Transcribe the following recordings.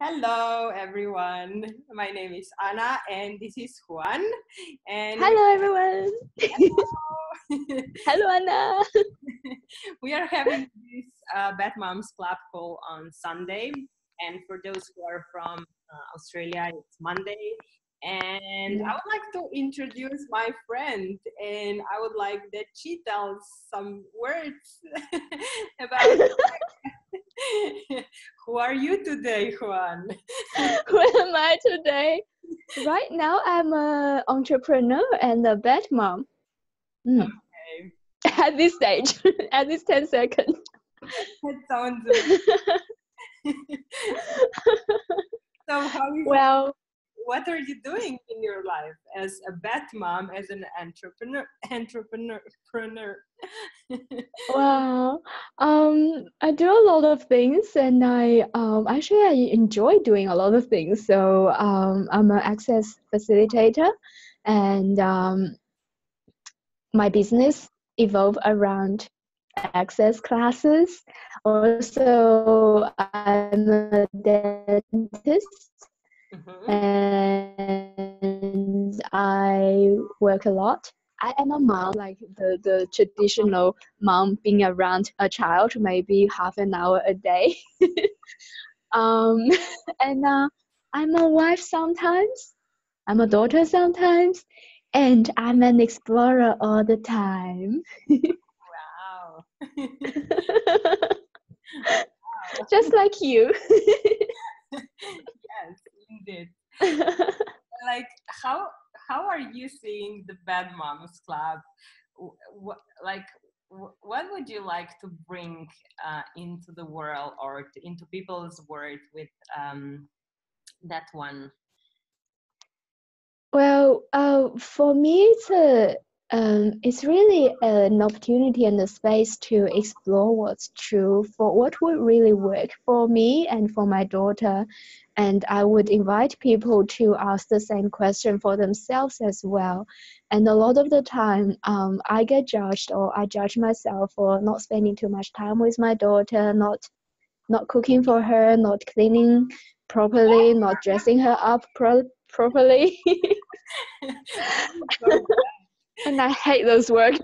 Hello, everyone. My name is Ana, and this is Huan. And Hello, everyone. Hello. Hello, Ana. we are having this uh, Bad Moms Club call on Sunday, and for those who are from uh, Australia, it's Monday. And I would like to introduce my friend, and I would like that she tells some words about who are you today, Huan? Who am I today? Right now, I'm an entrepreneur and a bad mom. Mm. Okay. At this stage, at this 10 seconds. That sounds so how is Well, what are you doing in your life as a bad mom, as an entrepreneur entrepreneur well, um, I do a lot of things, and I um, actually I enjoy doing a lot of things. So um, I'm an access facilitator, and um, my business evolve around access classes. Also, I'm a dentist Mhm. and I work a lot. I am a mom, like the, the traditional mom being around a child, maybe half an hour a day. um, and uh, I'm a wife sometimes, I'm a daughter sometimes, and I'm an explorer all the time. Wow. Just like you. yes, indeed. Like how how are you seeing the Bad Moms Club? What like what would you like to bring uh, into the world or to, into people's world with um, that one? Well, uh, for me, it's a um, it's really an opportunity and a space to explore what's true for what would really work for me and for my daughter. And I would invite people to ask the same question for themselves as well. And a lot of the time, um, I get judged or I judge myself for not spending too much time with my daughter, not not cooking for her, not cleaning properly, not dressing her up pro- properly. and I hate those words.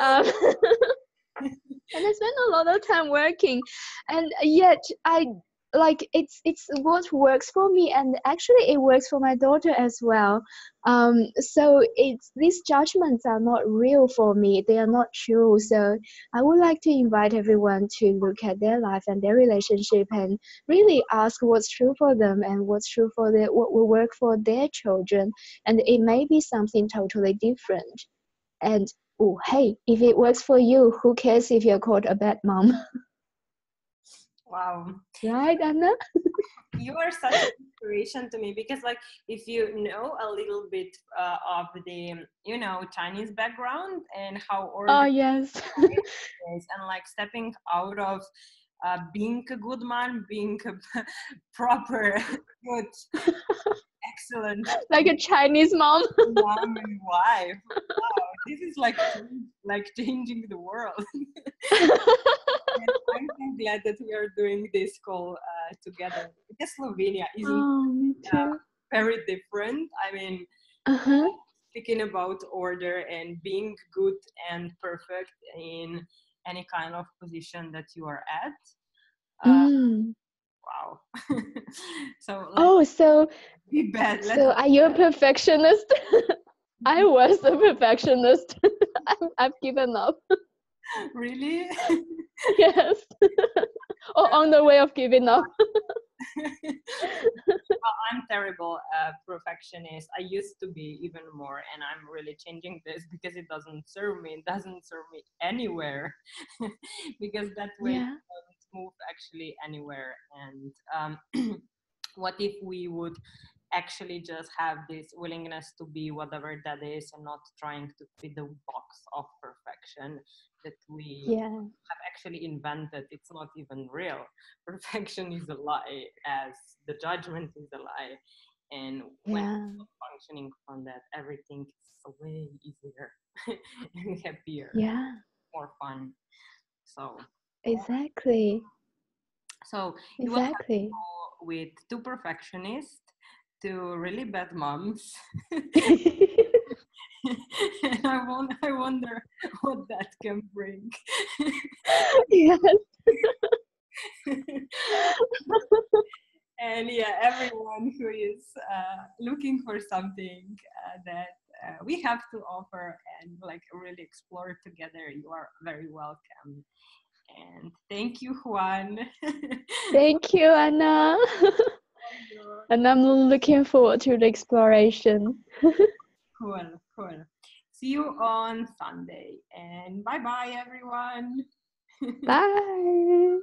Um, and I spend a lot of time working, and yet I like it's it's what works for me, and actually it works for my daughter as well. Um, so it's these judgments are not real for me; they are not true. So I would like to invite everyone to look at their life and their relationship and really ask what's true for them and what's true for their what will work for their children, and it may be something totally different. And oh, hey, if it works for you, who cares if you're called a bad mom? Wow. right, Ana? you are such an inspiration to me because like if you know a little bit uh, of the you know chinese background and how Oh, yes. is and like stepping out of uh, being a good man being a proper good excellent like a Chinese mom. mom and wife wow this is like like changing the world i'm so glad that we are doing this call uh, together because slovenia isn't oh, too. very different. I mean, Uh huh. speaking about order and being good and perfect in any kind of position that you are at. Uh, Mm. Wow. so Oh, so be bad. Let's so are you a perfectionist? I was a perfectionist. I'm, I've given up. really. yes. or on the way of giving up. well, I'm terrible uh, perfectionist. I used to be even more, and I'm really changing this because it doesn't serve me. It doesn't serve me anywhere because that way Yeah. Move actually anywhere. And um, what if we would actually just have this willingness to be whatever that is and not trying to fit the box of perfection that we Yeah. have actually invented it's not even real perfection is a lie as the judgment is a lie and when Yeah. functioning from that everything is way easier and happier Yeah. more fun so Exactly. so you Exactly. with two perfectionists, two really bad moms. and I, won- I wonder what that can bring. yes. and yeah, everyone who is uh, looking for something uh, that uh, we have to offer and like really explore together, you are very welcome. And thank you, Huan. Thank you, Ana. and I'm looking forward to the exploration. cool, cool. See you on Sunday. And bye bye, everyone. Bye.